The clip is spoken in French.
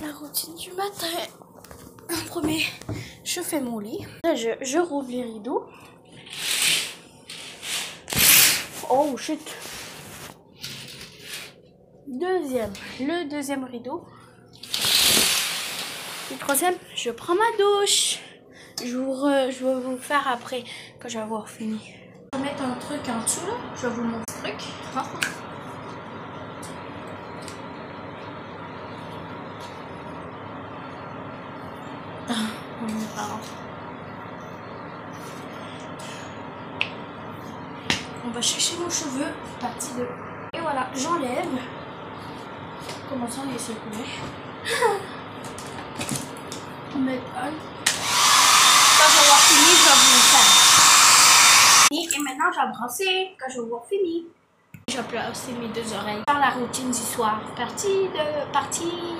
la routine du matin. En premier, je fais mon lit. Je, je rouvre les rideaux. Oh shit. Deuxième, le deuxième rideau. Le troisième, je prends ma douche. Je, vous je vais vous faire après, quand je fini. Je vais mettre un truc en dessous là. Je vais vous montrer le truc. On va chercher nos cheveux, partie 2. Et voilà, j'enlève. Commençons à les secouer. On met un. Quand je vais avoir fini, je vais vous faire. Et maintenant, je vais quand je vais avoir fini. Je vais mes deux oreilles. Faire la routine du soir. Partie de. Partie